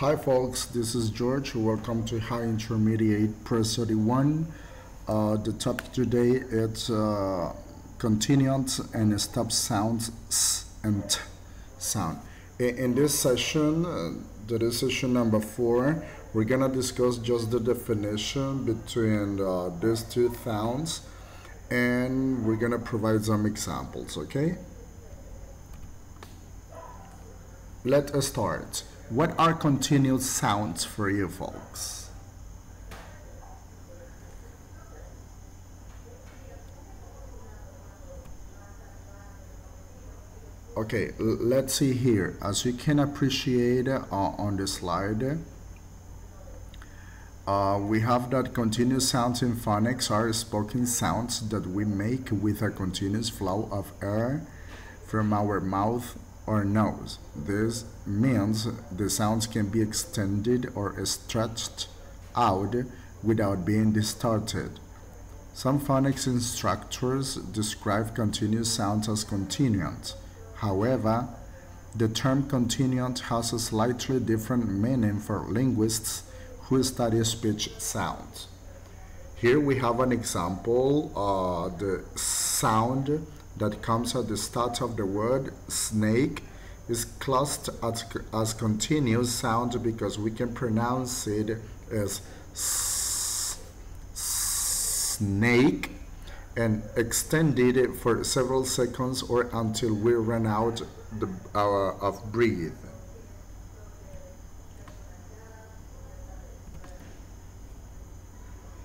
Hi folks, this is George. Welcome to High Intermediate Press 31. Uh, the topic today is uh, continuant and stop sounds s and t sound. In, in this session, uh, that is session number four, we're gonna discuss just the definition between uh, these two sounds and we're gonna provide some examples, okay? Let us start. What are continuous sounds for you folks? Okay, let's see here. As you can appreciate uh, on the slide, uh, we have that continuous sounds in phonics are spoken sounds that we make with a continuous flow of air from our mouth or nose. This means the sounds can be extended or stretched out without being distorted. Some phonics instructors describe continuous sounds as continuant. However, the term continuant has a slightly different meaning for linguists who study speech sounds. Here we have an example, uh, the sound that comes at the start of the word snake is classed as, as continuous sound because we can pronounce it as snake and extend it for several seconds or until we run out the, uh, of breath.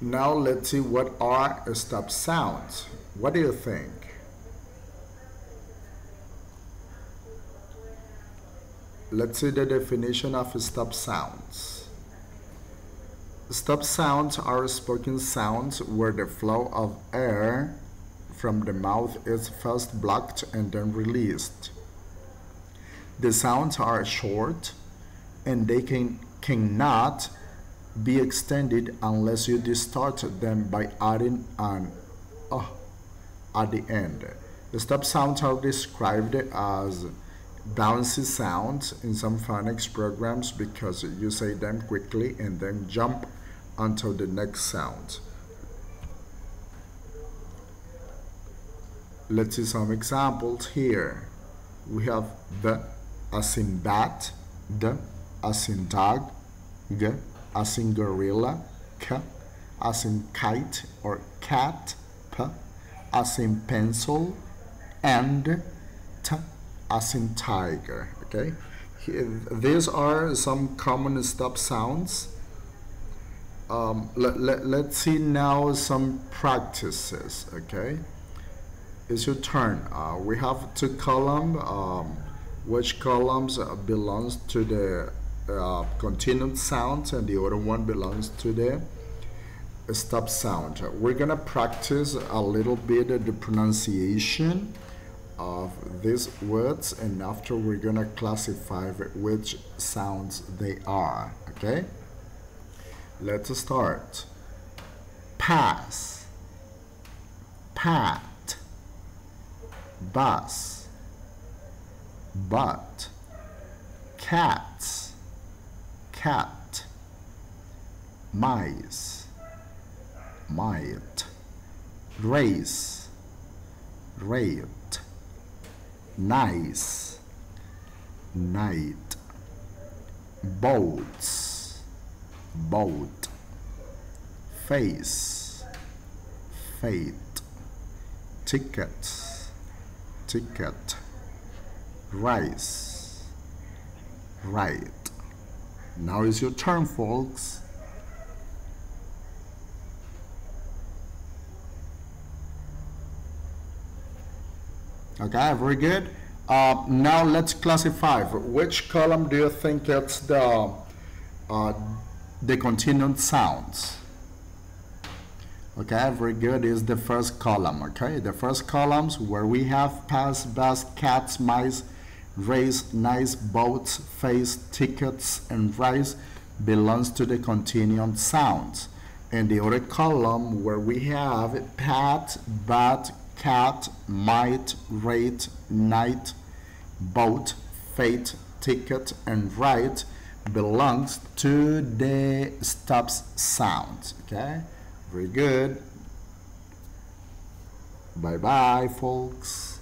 Now let's see what are stop sounds. What do you think? Let's see the definition of stop sounds. Stop sounds are spoken sounds where the flow of air from the mouth is first blocked and then released. The sounds are short and they can, cannot be extended unless you distort them by adding an uh at the end. The stop sounds are described as bouncy sounds in some phonics programs because you say them quickly and then jump until the next sound. Let's see some examples here. We have the as in bat, the as in dog, g as in gorilla, k as in kite or cat, p as in pencil, and t as in tiger okay? These are some common stop sounds. Um, let, let, let's see now some practices okay? It's your turn. Uh, we have two columns um, which columns belongs to the uh, continued sound and the other one belongs to the stop sound. We're gonna practice a little bit of the pronunciation of these words and after we're gonna classify which sounds they are okay? Let's start. Pass. Pat. Bus. But cats. Cat. Mice. Might. Race. Rate nice. Night. Boats boat face. Fate. Ticket. Ticket. Rice. Right. Now is your turn folks okay very good. Uh, now let's classify. Which column do you think it's the uh, the continued sounds? Okay very good is the first column okay? The first columns where we have pass bus cats mice race nice boats face tickets and rice belongs to the continued sounds. And the other column where we have pat bat cat, might, rate, night, boat, fate, ticket, and right belongs to the stops sound. Okay, very good. Bye bye, folks.